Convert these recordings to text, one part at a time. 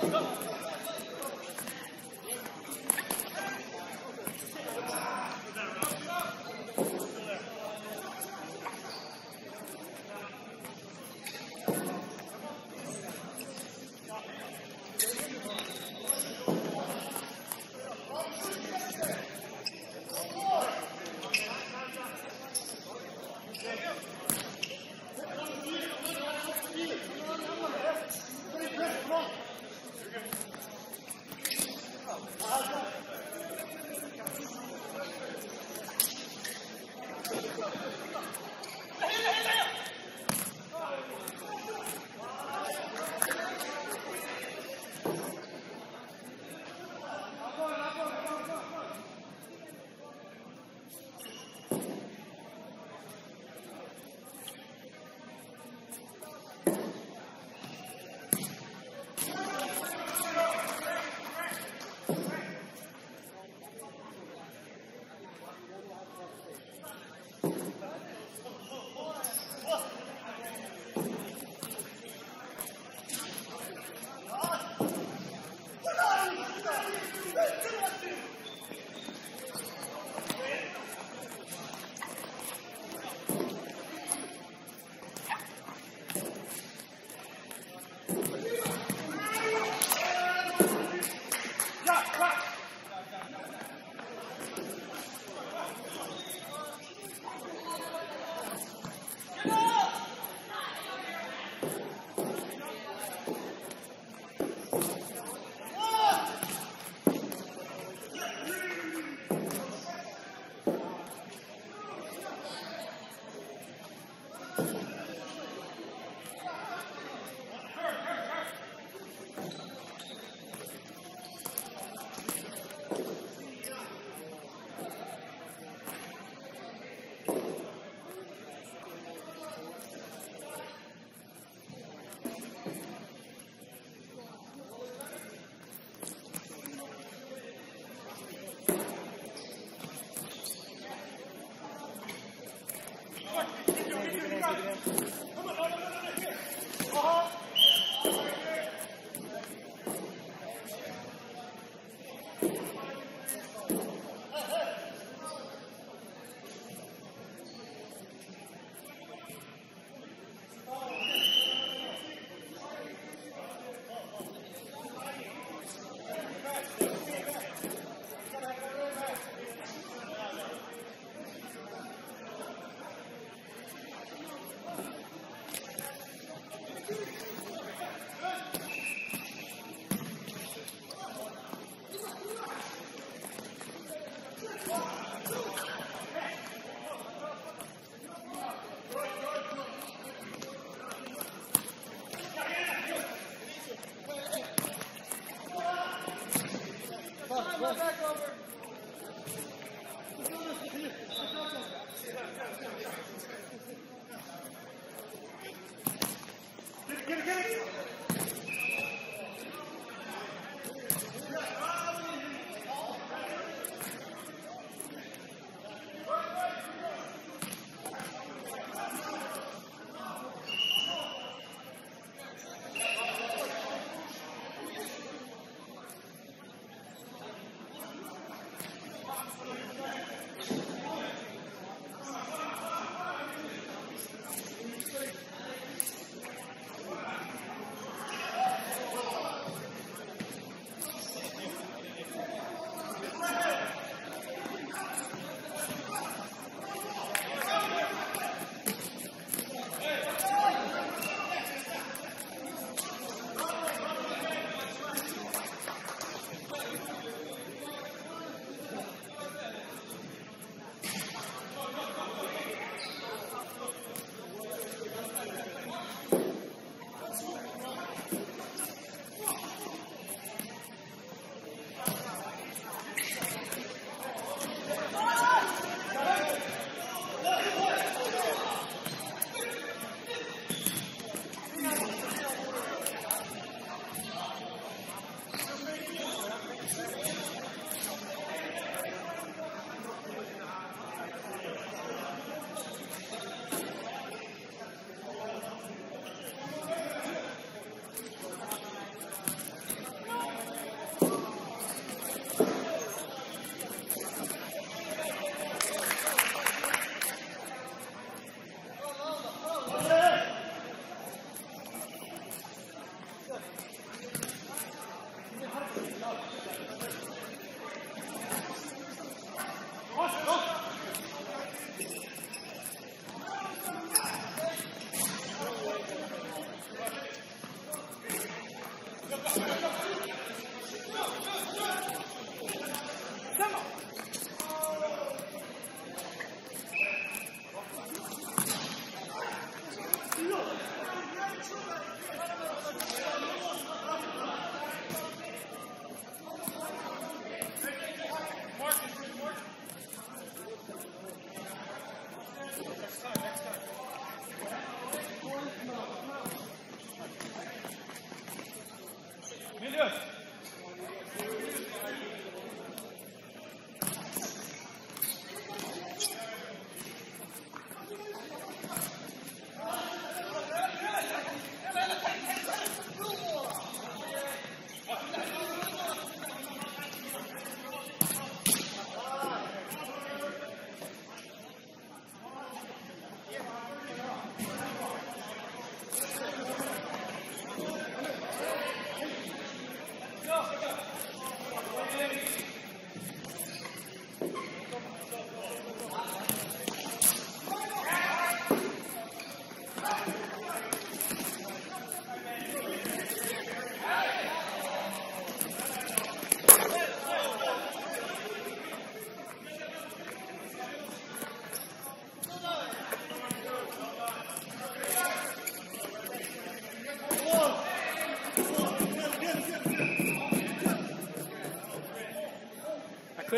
Go.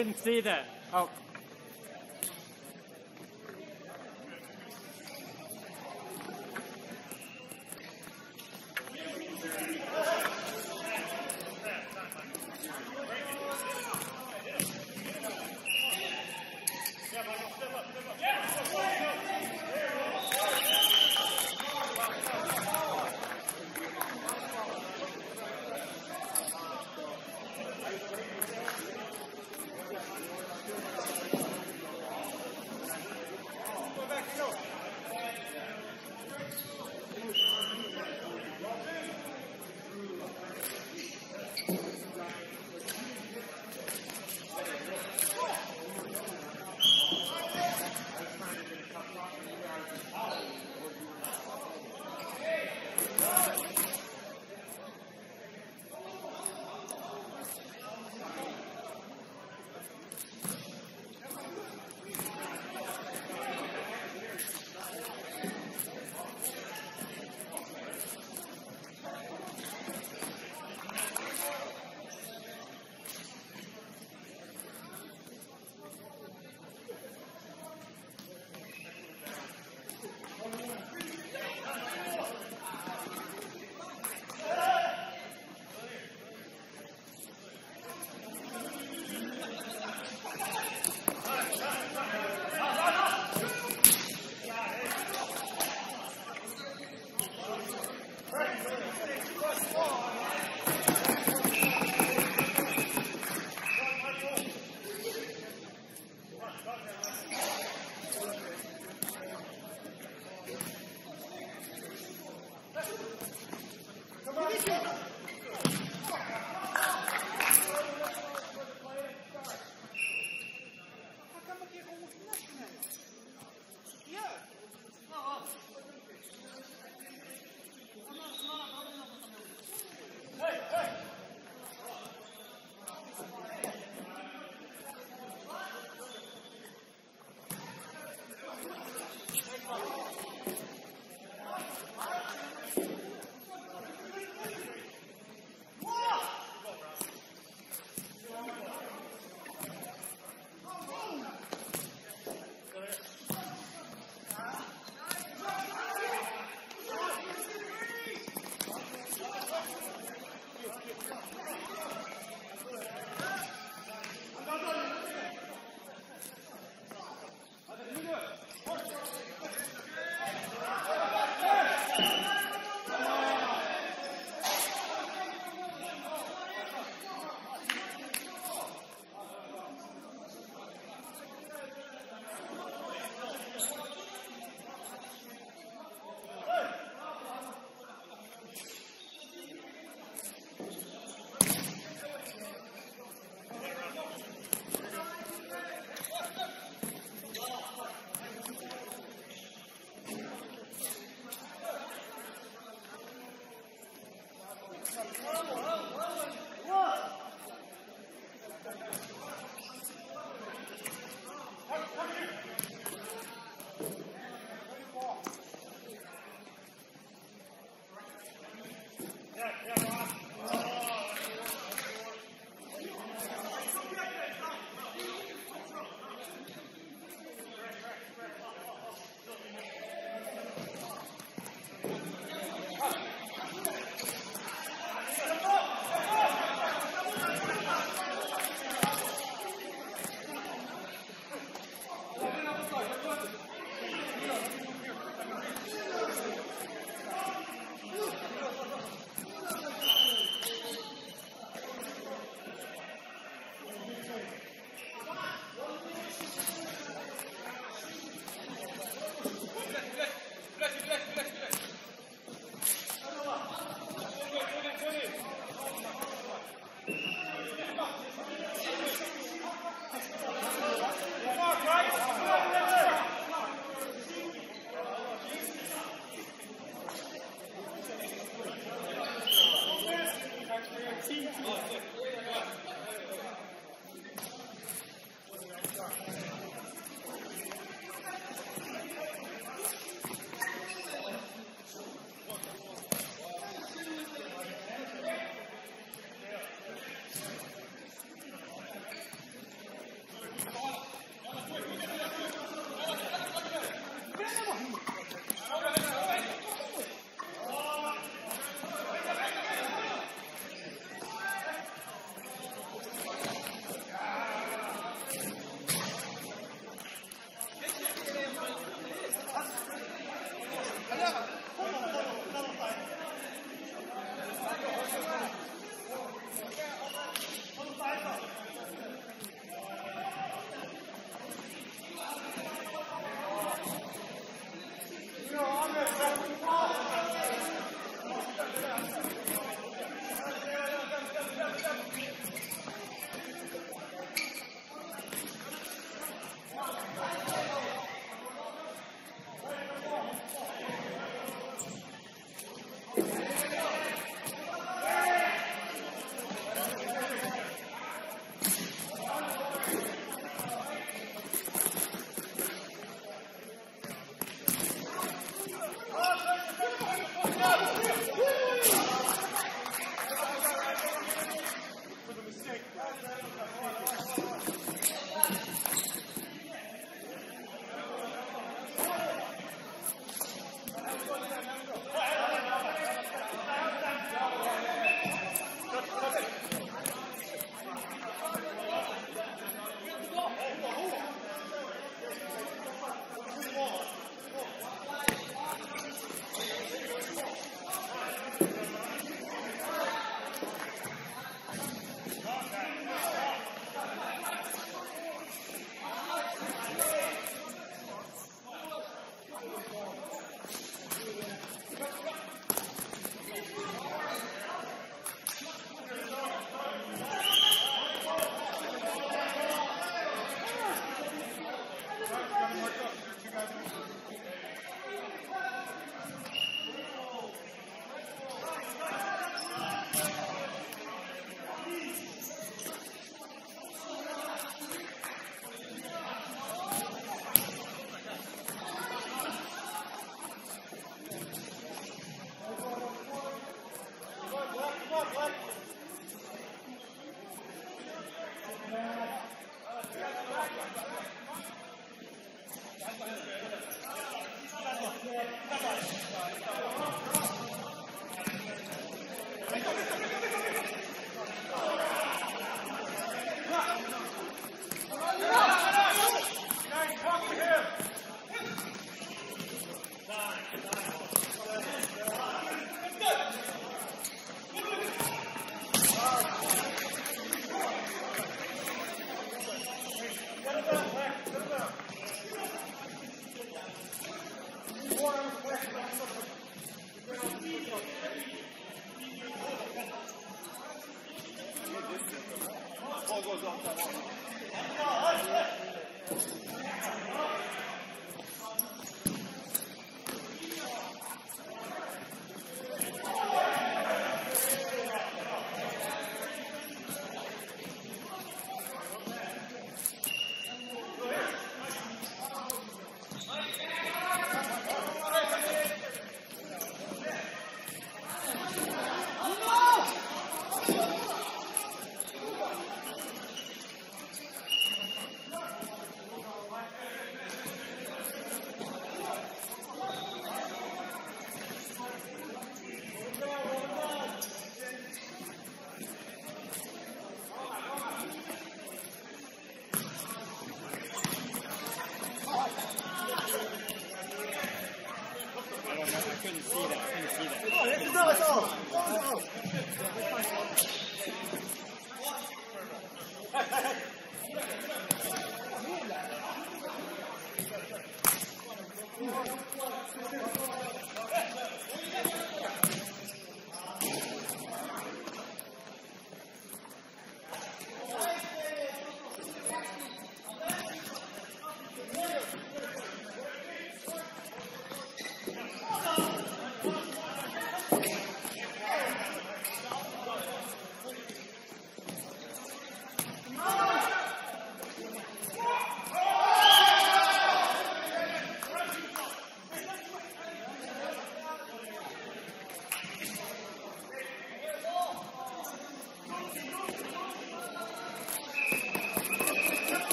Couldn't see that. Let's go.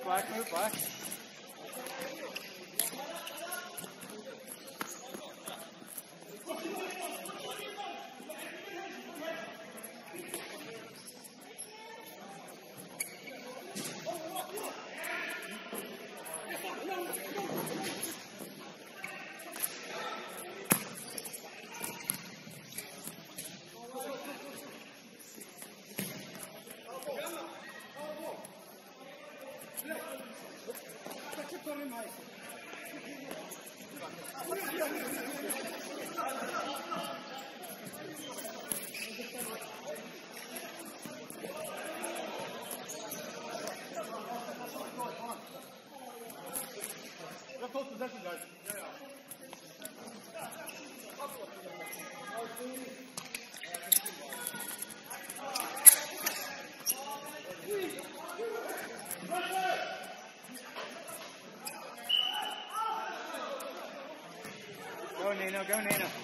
Move back, move back. Go Nino, go Nano.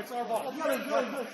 It's our ball. Good, good, good.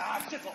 啥？别走！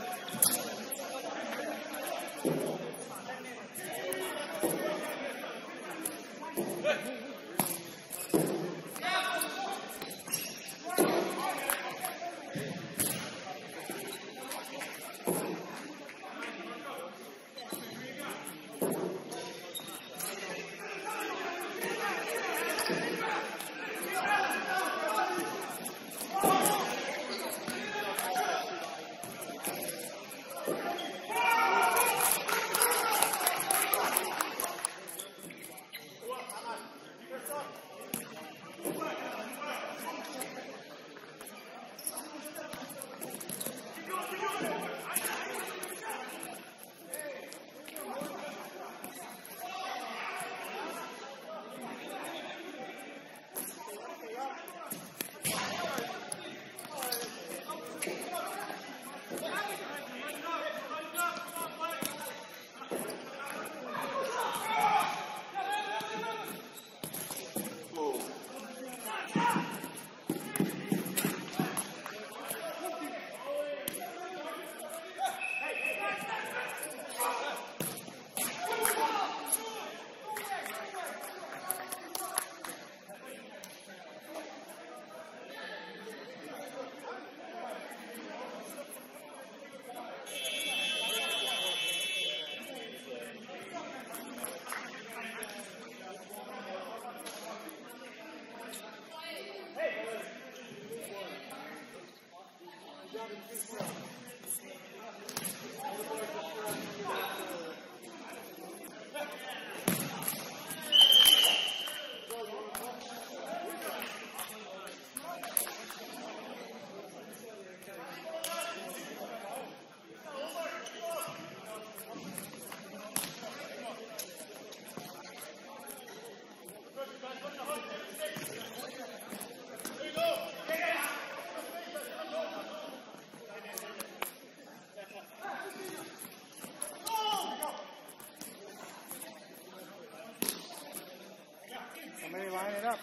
ハハハハ! Israel. Line it up.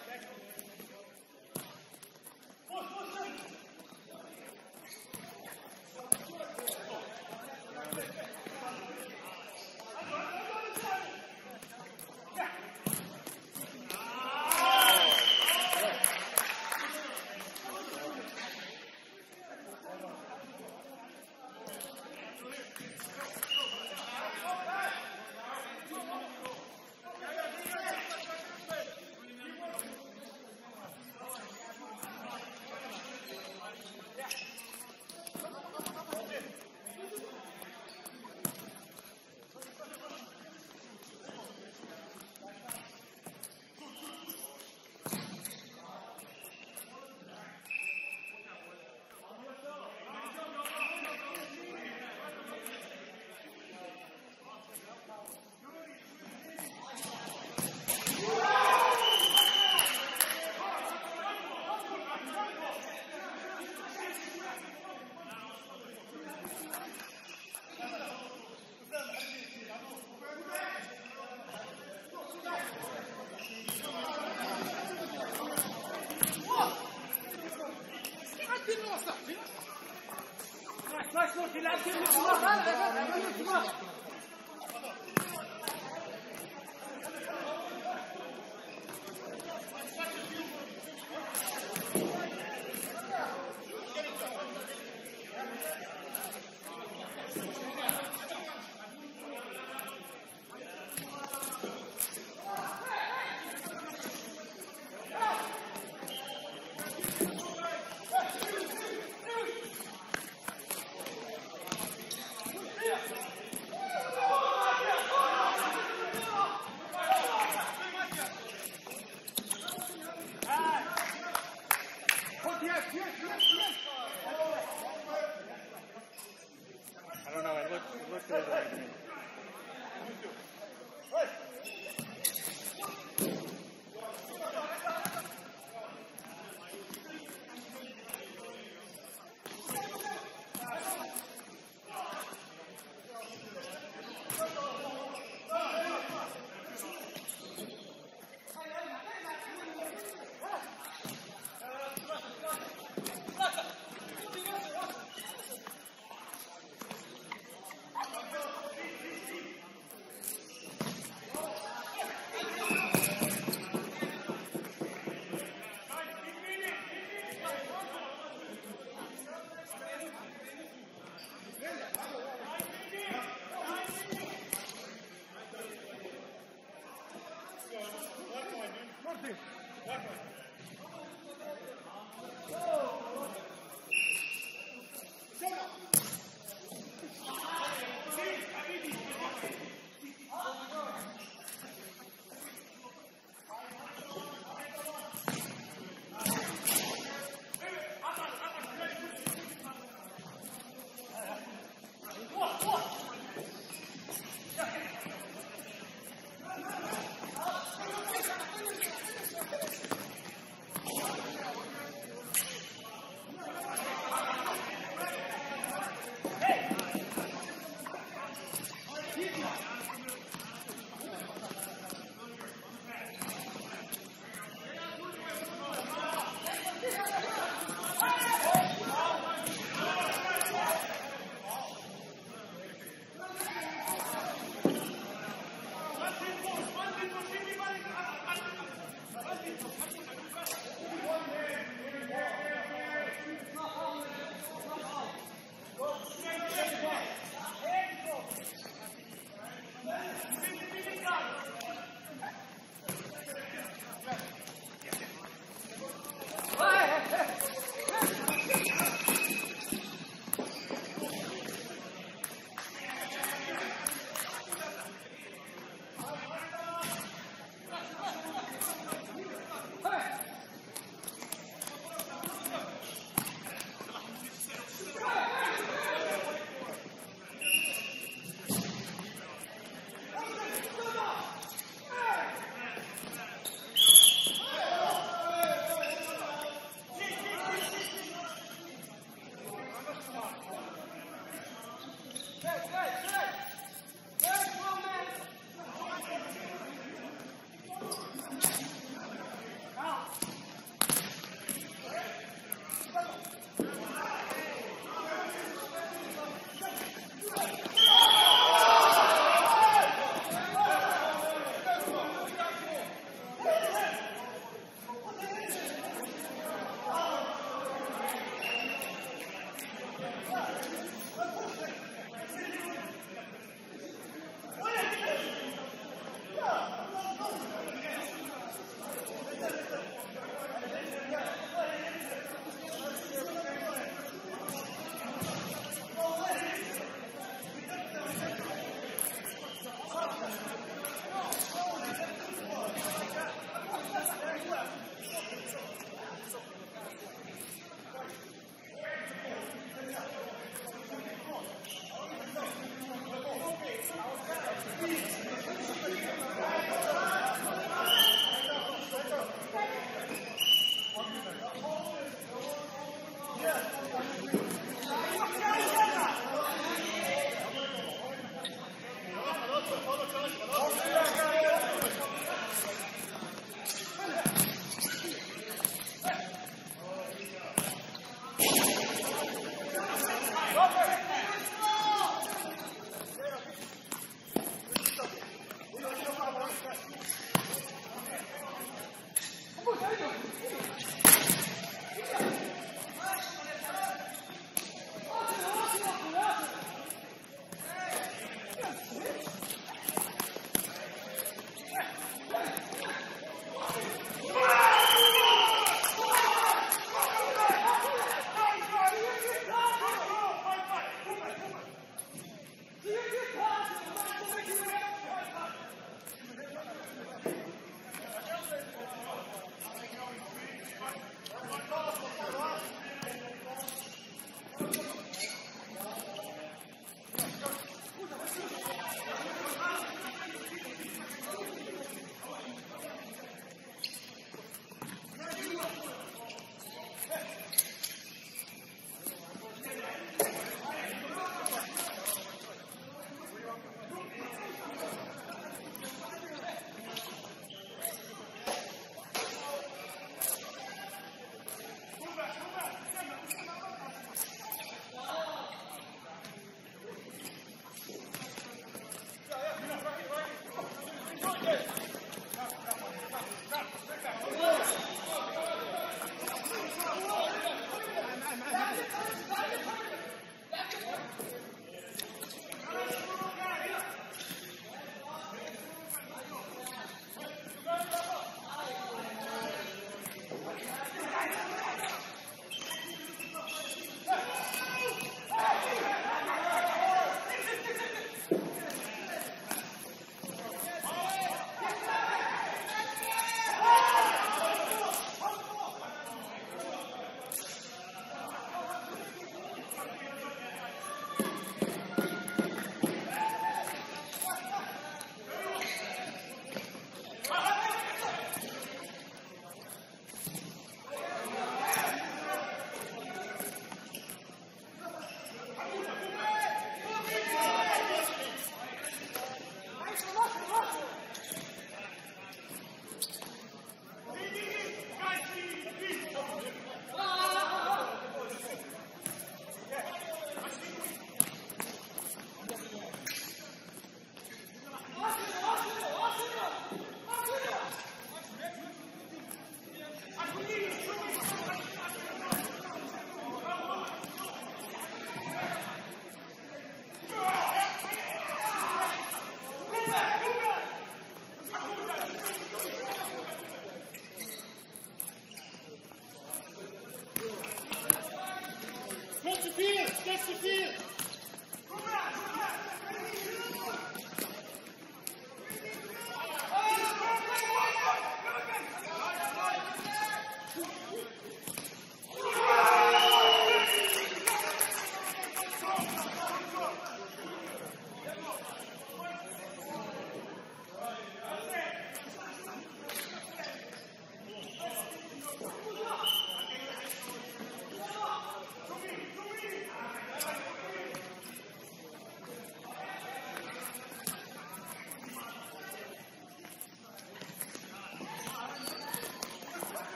Dilersin mi? Allah'tan.